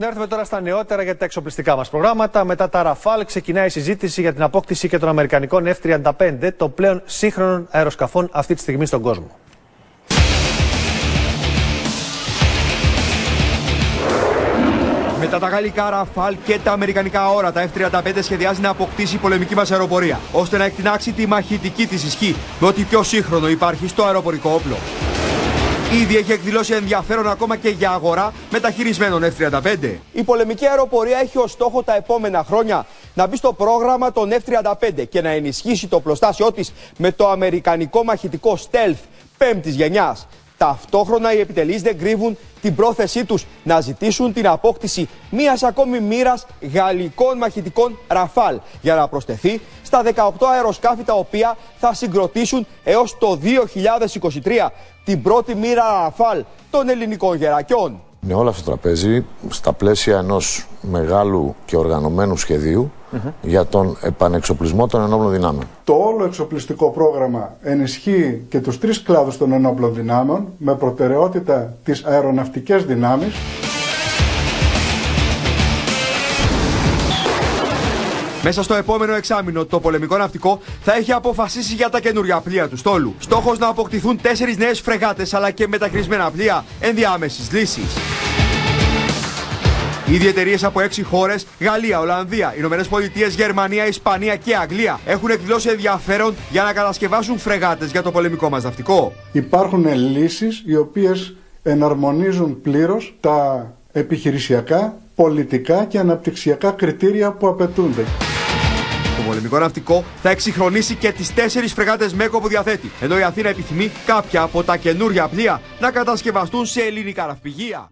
Να έρθουμε τώρα στα νεότερα για τα εξοπλιστικά μας προγράμματα. Μετά τα Ραφάλ ξεκινάει η συζήτηση για την απόκτηση και των Αμερικανικών F-35, το πλέον σύγχρονων αεροσκαφών αυτή τη στιγμή στον κόσμο. Μετά τα γαλλικά Ραφάλ και τα αμερικανικά όρατα, F-35 σχεδιάζει να αποκτήσει η πολεμική μας αεροπορία, ώστε να εκτινάξει τη μαχητική της ισχύ με ό,τι πιο σύγχρονο υπάρχει στο αεροπορικό όπλο. Ήδη έχει εκδηλώσει ενδιαφέρον ακόμα και για αγορά μεταχειρισμένων F-35. Η πολεμική αεροπορία έχει ως στόχο τα επόμενα χρόνια να μπει στο πρόγραμμα των F-35 και να ενισχύσει το πλωστάσιό της με το αμερικανικό μαχητικό Stealth πέμπτης γενιάς. Ταυτόχρονα οι επιτελείς δεν κρύβουν την πρόθεσή τους να ζητήσουν την απόκτηση μίας ακόμη μοίρας γαλλικών μαχητικών Ραφάλ για να προσθεθεί στα 18 αεροσκάφη τα οποία θα συγκροτήσουν έως το 2023 την πρώτη μοίρα Ραφάλ των ελληνικών γερακιών. Είναι όλα στο τραπέζι στα πλαίσια ενός μεγάλου και οργανωμένου σχεδίου για τον επανεξοπλισμό των ενόπλων δυνάμεων. Το όλο εξοπλιστικό πρόγραμμα ενισχύει και τους τρεις κλάδους των ενόπλων δυνάμεων με προτεραιότητα τις αεροναυτικές δυνάμεις Μέσα στο επόμενο εξάμεινο, το πολεμικό ναυτικό θα έχει αποφασίσει για τα καινούργια πλοία του στόλου. Στόχος να αποκτηθούν τέσσερις νέες φρεγάτες αλλά και μεταχρησμένα πλοία ενδιάμεσης λύσης. Ήδη εταιρείε από έξι χώρες, Γαλλία, Ολλανδία, Ηνωμένες Πολιτείες, Γερμανία, Ισπανία και Αγγλία, έχουν εκδηλώσει ενδιαφέρον για να κατασκευάσουν φρεγάτες για το πολεμικό μας ναυτικό. Υπάρχουν λύσεις οι οποίες εναρμονίζουν πλήρως τα επιχειρησιακά, πολιτικά και αναπτυξιακά κριτήρια που απαιτούνται. Το πολεμικό ναυτικό θα εξυγχρονίσει και τις τέσσερις φρεγάτες ΜΕΚΟ που διαθέτει, ενώ η Αθήνα επιθυμεί κάποια από τα καινούργια πλοία να κατασκευαστούν σε ελληνικά ναυπηγεία.